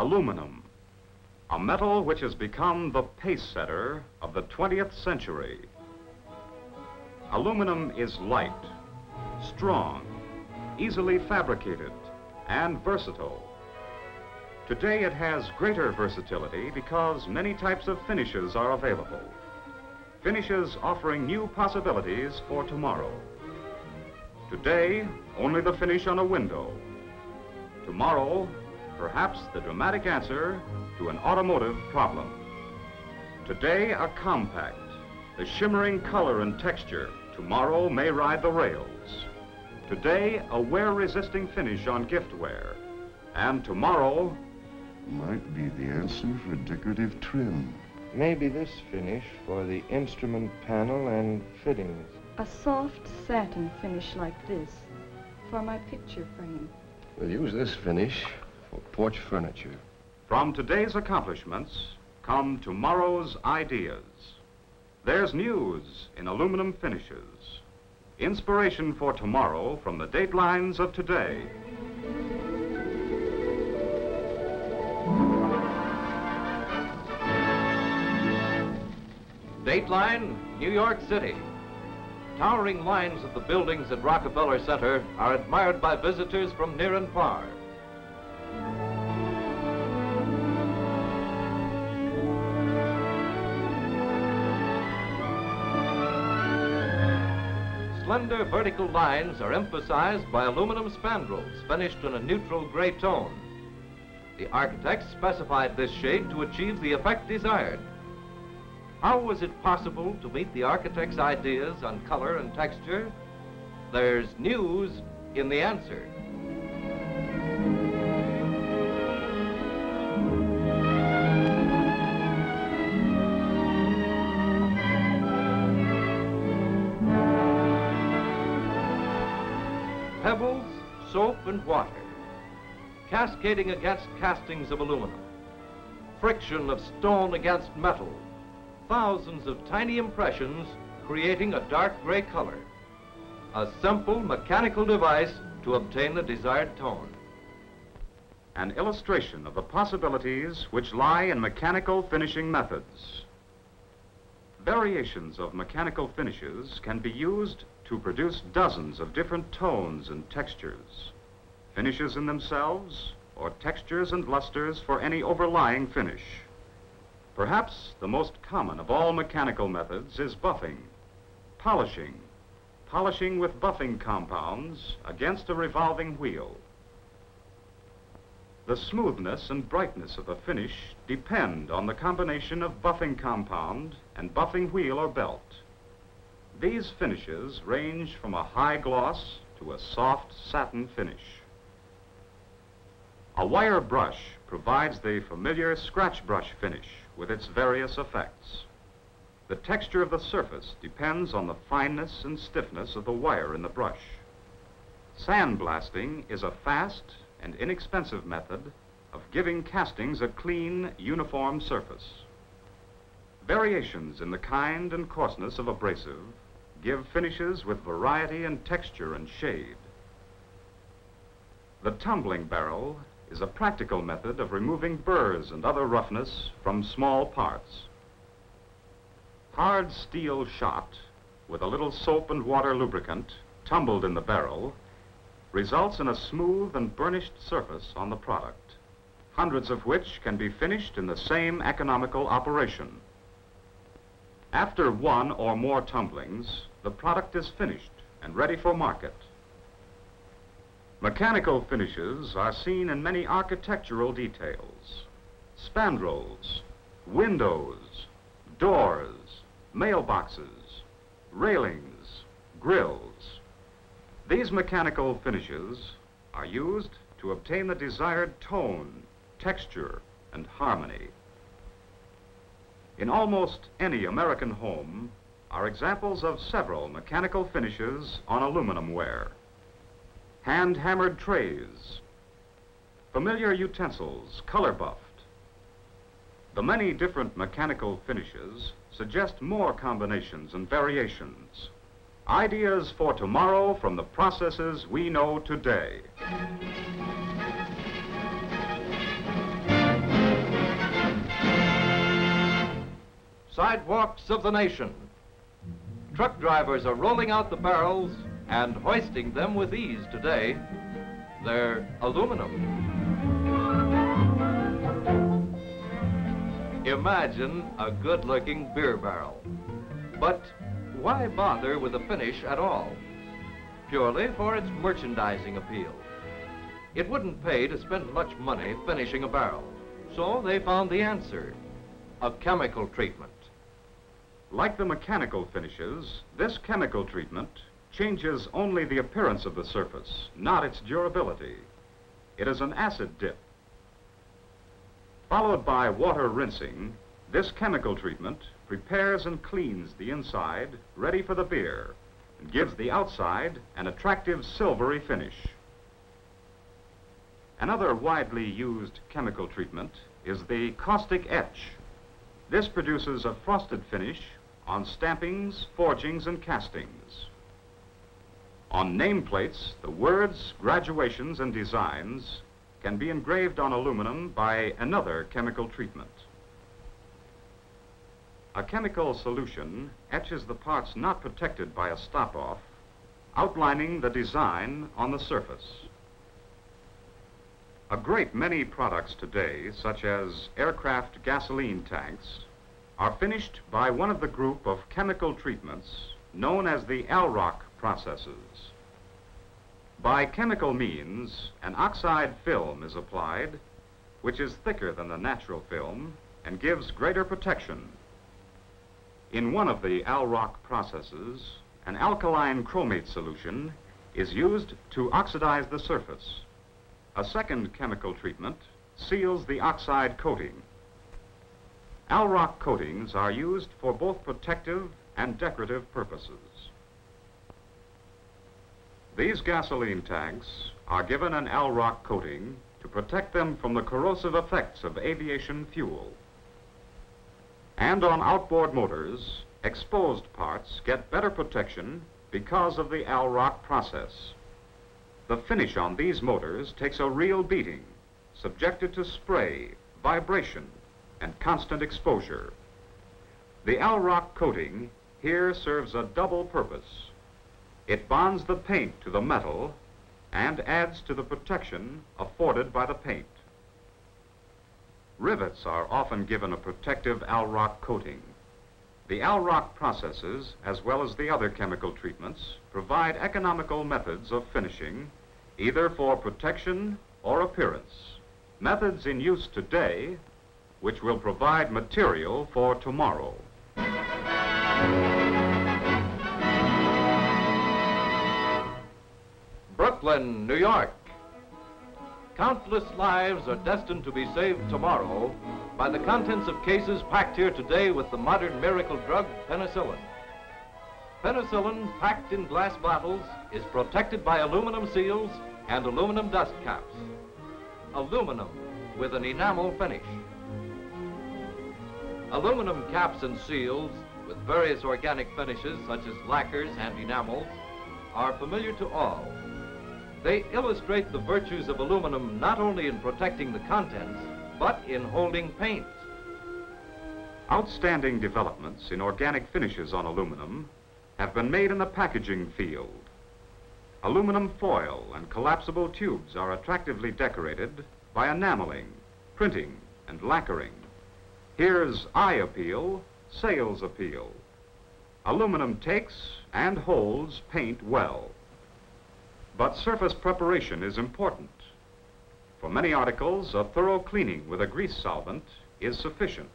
aluminum, a metal which has become the pace setter of the 20th century. Aluminum is light, strong, easily fabricated, and versatile. Today it has greater versatility because many types of finishes are available. Finishes offering new possibilities for tomorrow. Today, only the finish on a window. Tomorrow, perhaps the dramatic answer to an automotive problem. Today, a compact, the shimmering color and texture. Tomorrow may ride the rails. Today, a wear-resisting finish on giftware. And tomorrow... Might be the answer for decorative trim. Maybe this finish for the instrument panel and fittings. A soft satin finish like this for my picture frame. We'll use this finish for porch furniture. From today's accomplishments come tomorrow's ideas. There's news in aluminum finishes. Inspiration for tomorrow from the datelines of today. Dateline, New York City. Towering lines of the buildings at Rockefeller Center are admired by visitors from near and far. Slender vertical lines are emphasized by aluminum spandrels finished in a neutral gray tone. The architects specified this shade to achieve the effect desired. How was it possible to meet the architect's ideas on color and texture? There's news in the answer. Water, cascading against castings of aluminum, friction of stone against metal, thousands of tiny impressions creating a dark gray color. A simple mechanical device to obtain the desired tone. An illustration of the possibilities which lie in mechanical finishing methods. Variations of mechanical finishes can be used to produce dozens of different tones and textures. Finishes in themselves, or textures and lusters for any overlying finish. Perhaps the most common of all mechanical methods is buffing, polishing, polishing with buffing compounds against a revolving wheel. The smoothness and brightness of the finish depend on the combination of buffing compound and buffing wheel or belt. These finishes range from a high gloss to a soft satin finish. A wire brush provides the familiar scratch brush finish with its various effects. The texture of the surface depends on the fineness and stiffness of the wire in the brush. Sandblasting is a fast and inexpensive method of giving castings a clean, uniform surface. Variations in the kind and coarseness of abrasive give finishes with variety and texture and shade. The tumbling barrel is a practical method of removing burrs and other roughness from small parts. Hard steel shot with a little soap and water lubricant tumbled in the barrel results in a smooth and burnished surface on the product, hundreds of which can be finished in the same economical operation. After one or more tumblings, the product is finished and ready for market. Mechanical finishes are seen in many architectural details. Spandrels, windows, doors, mailboxes, railings, grills. These mechanical finishes are used to obtain the desired tone, texture, and harmony. In almost any American home are examples of several mechanical finishes on aluminum ware hand-hammered trays, familiar utensils, color-buffed. The many different mechanical finishes suggest more combinations and variations. Ideas for tomorrow from the processes we know today. Sidewalks of the nation. Truck drivers are rolling out the barrels and hoisting them with ease today. They're aluminum. Imagine a good-looking beer barrel. But why bother with a finish at all? Purely for its merchandising appeal. It wouldn't pay to spend much money finishing a barrel. So they found the answer, a chemical treatment. Like the mechanical finishes, this chemical treatment changes only the appearance of the surface, not its durability. It is an acid dip. Followed by water rinsing, this chemical treatment prepares and cleans the inside, ready for the beer, and gives the outside an attractive silvery finish. Another widely used chemical treatment is the caustic etch. This produces a frosted finish on stampings, forgings, and castings. On nameplates, the words, graduations, and designs can be engraved on aluminum by another chemical treatment. A chemical solution etches the parts not protected by a stop-off, outlining the design on the surface. A great many products today, such as aircraft gasoline tanks, are finished by one of the group of chemical treatments known as the Alrok processes. By chemical means, an oxide film is applied, which is thicker than the natural film and gives greater protection. In one of the Alrok processes, an alkaline chromate solution is used to oxidize the surface. A second chemical treatment seals the oxide coating. Alrok coatings are used for both protective and decorative purposes. These gasoline tanks are given an Alrok coating to protect them from the corrosive effects of aviation fuel. And on outboard motors, exposed parts get better protection because of the Alrok process. The finish on these motors takes a real beating, subjected to spray, vibration, and constant exposure. The ALROC coating here serves a double purpose. It bonds the paint to the metal and adds to the protection afforded by the paint. Rivets are often given a protective Alrok coating. The Alrok processes, as well as the other chemical treatments, provide economical methods of finishing either for protection or appearance. Methods in use today which will provide material for tomorrow. Brooklyn, New York. Countless lives are destined to be saved tomorrow by the contents of cases packed here today with the modern miracle drug, penicillin. Penicillin, packed in glass bottles, is protected by aluminum seals and aluminum dust caps. Aluminum with an enamel finish. Aluminum caps and seals with various organic finishes such as lacquers and enamels are familiar to all. They illustrate the virtues of aluminum not only in protecting the contents, but in holding paint. Outstanding developments in organic finishes on aluminum have been made in the packaging field. Aluminum foil and collapsible tubes are attractively decorated by enameling, printing, and lacquering. Here's eye appeal, sales appeal. Aluminum takes and holds paint well. But surface preparation is important. For many articles, a thorough cleaning with a grease solvent is sufficient.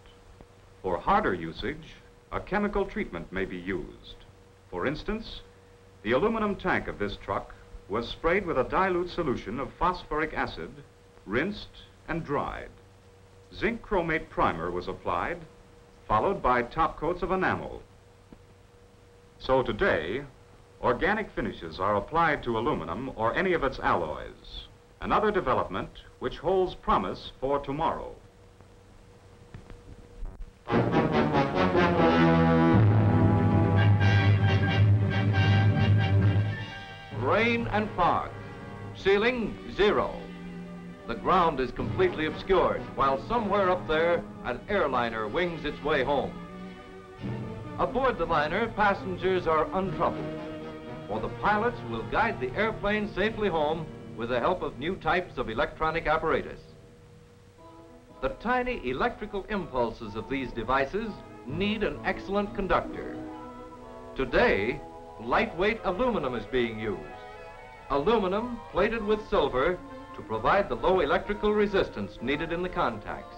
For harder usage, a chemical treatment may be used. For instance, the aluminum tank of this truck was sprayed with a dilute solution of phosphoric acid, rinsed and dried. Zinc chromate primer was applied, followed by top coats of enamel. So today, organic finishes are applied to aluminum or any of its alloys, another development which holds promise for tomorrow. rain and fog. Ceiling, zero. The ground is completely obscured, while somewhere up there, an airliner wings its way home. Aboard the liner, passengers are untroubled, for the pilots will guide the airplane safely home with the help of new types of electronic apparatus. The tiny electrical impulses of these devices need an excellent conductor. Today, lightweight aluminum is being used. Aluminum plated with silver to provide the low electrical resistance needed in the contacts.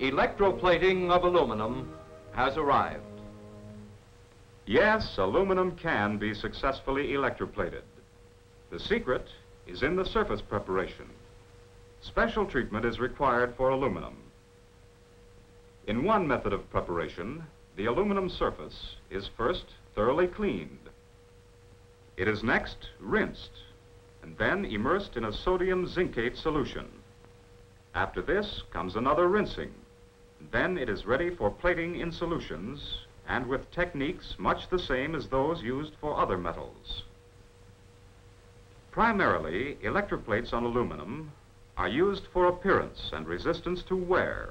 Electroplating of aluminum has arrived. Yes, aluminum can be successfully electroplated. The secret is in the surface preparation. Special treatment is required for aluminum. In one method of preparation, the aluminum surface is first thoroughly cleaned. It is next rinsed and then immersed in a sodium zincate solution. After this comes another rinsing. Then it is ready for plating in solutions and with techniques much the same as those used for other metals. Primarily, electroplates on aluminum are used for appearance and resistance to wear.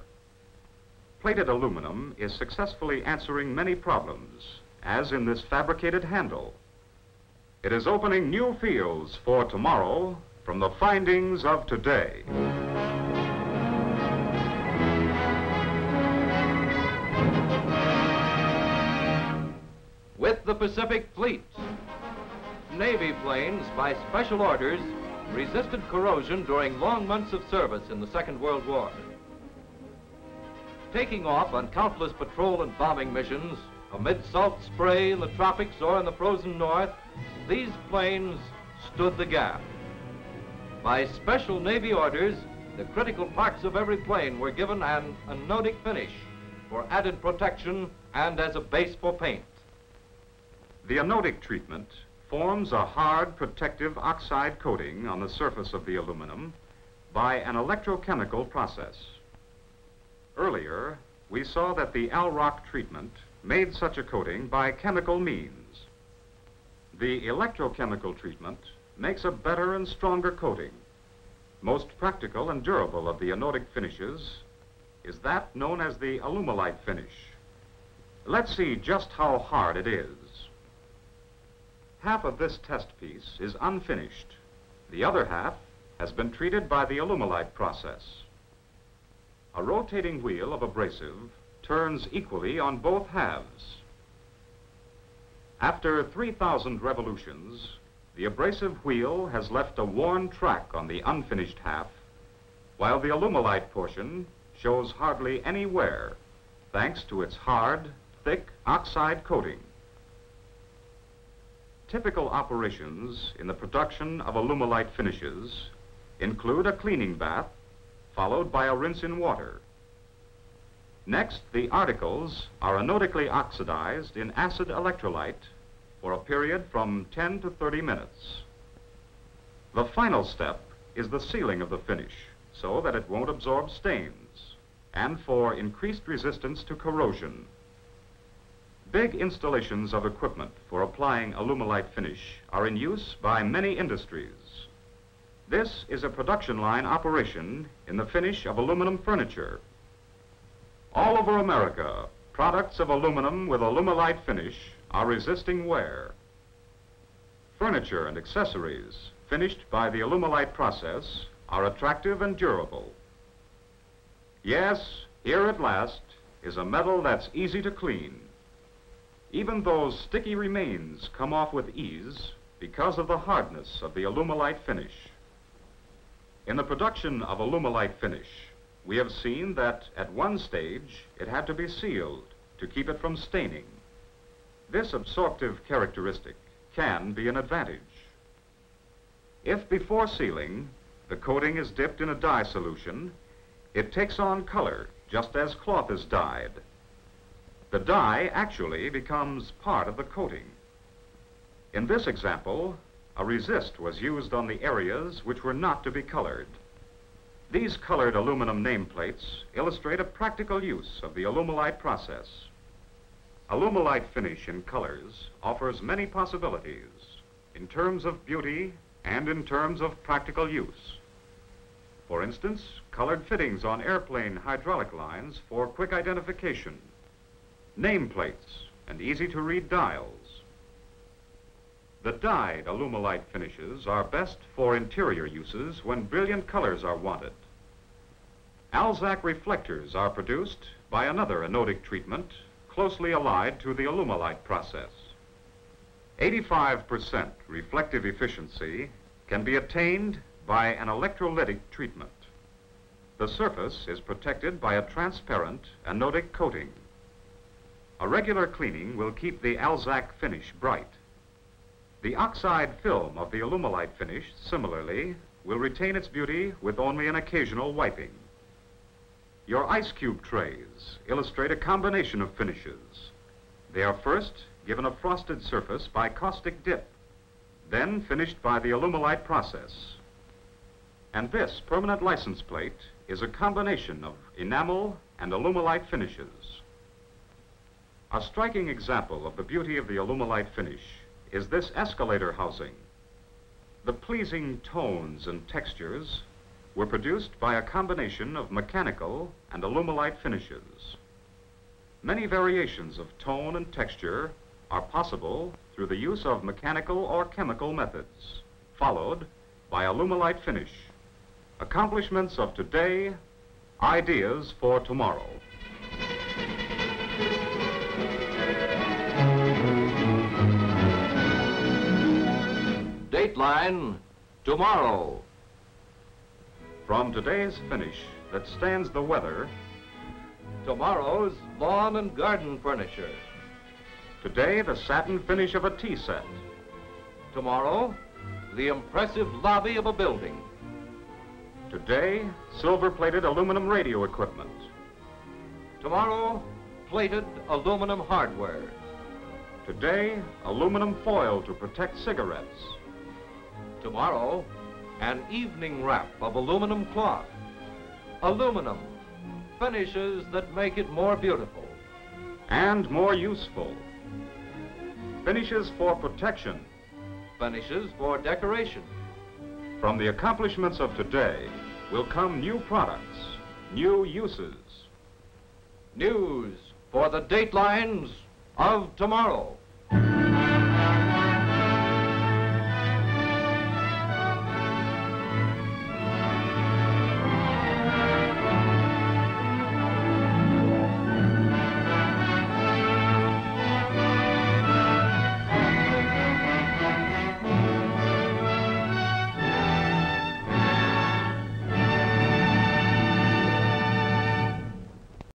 Plated aluminum is successfully answering many problems, as in this fabricated handle. It is opening new fields for tomorrow from the findings of today. The Pacific Fleet, Navy planes, by special orders, resisted corrosion during long months of service in the Second World War. Taking off on countless patrol and bombing missions, amid salt spray in the tropics or in the frozen north, these planes stood the gap. By special Navy orders, the critical parts of every plane were given an anodic finish for added protection and as a base for paint. The anodic treatment forms a hard protective oxide coating on the surface of the aluminum by an electrochemical process. Earlier, we saw that the Alrok treatment made such a coating by chemical means. The electrochemical treatment makes a better and stronger coating. Most practical and durable of the anodic finishes is that known as the alumilite finish. Let's see just how hard it is. Half of this test piece is unfinished. The other half has been treated by the alumilite process. A rotating wheel of abrasive turns equally on both halves. After 3,000 revolutions, the abrasive wheel has left a worn track on the unfinished half, while the alumilite portion shows hardly any wear, thanks to its hard, thick oxide coating. Typical operations in the production of alumilite finishes include a cleaning bath, followed by a rinse in water. Next, the articles are anodically oxidized in acid electrolyte for a period from 10 to 30 minutes. The final step is the sealing of the finish so that it won't absorb stains and for increased resistance to corrosion. Big installations of equipment for applying alumilite finish are in use by many industries. This is a production line operation in the finish of aluminum furniture. All over America, products of aluminum with alumilite finish are resisting wear. Furniture and accessories finished by the alumilite process are attractive and durable. Yes, here at last is a metal that's easy to clean. Even those sticky remains come off with ease because of the hardness of the alumilite finish. In the production of alumilite finish, we have seen that at one stage it had to be sealed to keep it from staining. This absorptive characteristic can be an advantage. If before sealing, the coating is dipped in a dye solution, it takes on color just as cloth is dyed. The dye actually becomes part of the coating. In this example, a resist was used on the areas which were not to be colored. These colored aluminum nameplates illustrate a practical use of the alumilite process. Alumilite finish in colors offers many possibilities in terms of beauty and in terms of practical use. For instance, colored fittings on airplane hydraulic lines for quick identification nameplates, and easy-to-read dials. The dyed Alumilite finishes are best for interior uses when brilliant colors are wanted. Alzak reflectors are produced by another anodic treatment closely allied to the Alumilite process. 85% reflective efficiency can be attained by an electrolytic treatment. The surface is protected by a transparent anodic coating. A regular cleaning will keep the Alzak finish bright. The oxide film of the Alumilite finish, similarly, will retain its beauty with only an occasional wiping. Your ice cube trays illustrate a combination of finishes. They are first given a frosted surface by caustic dip, then finished by the Alumilite process. And this permanent license plate is a combination of enamel and Alumilite finishes. A striking example of the beauty of the Alumilite finish is this escalator housing. The pleasing tones and textures were produced by a combination of mechanical and Alumilite finishes. Many variations of tone and texture are possible through the use of mechanical or chemical methods, followed by Alumilite finish. Accomplishments of today, ideas for tomorrow. Dateline, tomorrow. From today's finish that stands the weather, Tomorrow's lawn and garden furniture. today the satin finish of a tea set. Tomorrow, the impressive lobby of a building. Today, silver-plated aluminum radio equipment. Tomorrow, plated aluminum hardware. Today, aluminum foil to protect cigarettes. Tomorrow, an evening wrap of aluminum cloth. Aluminum, finishes that make it more beautiful. and more useful. Finishes for protection. Finishes for decoration. From the accomplishments of today will come new products, new uses. News for the datelines of tomorrow.